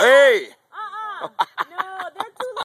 hey! Uh-uh.